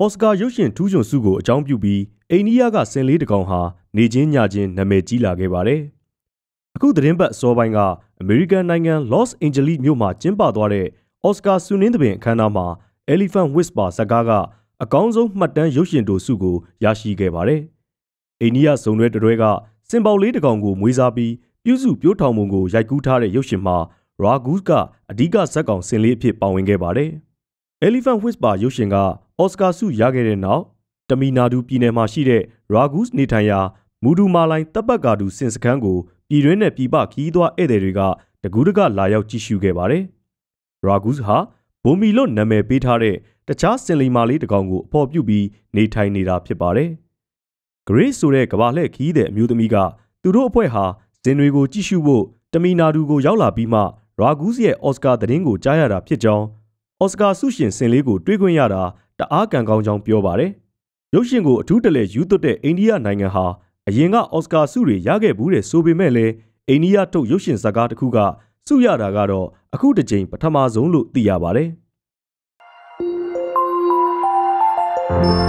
အော်စကာရုပ်ရှင်ထူးချွန်ဆုကိုအကြောင်းပြုပြီးအိန္ဒိယကစင်လေးတကောင်ဟာနေချင်းညချင်းနာမည်ကြီးလာခဲ့ပါတယ်။အခုသတင်းပတ်အစောပိုင်းကအမေရိကန်နိုင်ငံလော့စ်အိန်ဂျလိမြို့မှာကျင်းပသွားတဲ့အော်စကာဆုနင်းသဘင်အခမ်းအနားမှာ Elephant Whisper ဇာကားကအကောင်းဆုံးမှတ်တမ်းရုပ်ရှင်တိုဆုကိုရရှိခဲ့ပါတယ်။အိန္ဒိယဇုံတွဲတွဲကစင်ပေါလေးတကောင်ကိုမွေးစားပြီးပြုစုပြိုးထောင်ပုံကိုရိုက်ကူးထားတဲ့ရုပ်ရှင်မှာရာဂူးကအဓိကဇက်ကောင်စင်လေးအဖြစ်ပါဝင်ခဲ့ပါတယ်။ Elephant Whisper ရုပ်ရှင်က အော်စကာဆုရခဲ့တဲ့နောက်တမီနာဒူပြည်နယ်မှာရှိတဲ့ရာဂူးနေထိုင်ရာမူဒူမာလိုင်းတပ်ပတ်ကာဒူစင်စခန်းကိုပြည်တွင်းနဲ့ပြည်ပခီးသွွားဧည့်သည်တွေကတကူးတကလာရောက်ကြည့်ရှုခဲ့ပါတယ်။ရာဂူးဟာဘိုမီလို့နာမည်ပေးထားတဲ့တခြားစင်လီမာလေးတစ်ကောင်ကိုအဖော်ပြုပြီးနေထိုင်နေတာဖြစ်ပါတယ်။ Grace ဆိုတဲ့ကဘာလှည့်ခီးတဲ့အမျိုးသမီးကသူတို့အဖွဲ့ဟာဇင်တွေကိုကြည့်ရှုဖို့တမီနာဒူကိုရောက်လာပြီးမှရာဂူးရဲ့အော်စကာသတင်းကိုကြားရတာဖြစ်ကြောင်းအော်စကာဆုရှင်စင်လေးကိုတွေးခွင့်ရတာ တအားကံကောင်းကြောင်းပြောပါတယ်။ရုပ်ရှင်ကိုအထူးတလဲယူသွတ်တဲ့အိန္ဒိယနိုင်ငံဟာအရင်ကအော်စကာဆုတွေရခဲ့ဘူးတဲ့ဆိုပေမဲ့လည်းအိန္ဒိယထုတ်ရုပ်ရှင်ဇာတ်ကားတစ်ခုကဆုရတာကတော့အခုတစ်ကြိမ်ပထမဆုံးလို့သိရပါတယ်။